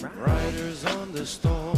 Riders on the storm.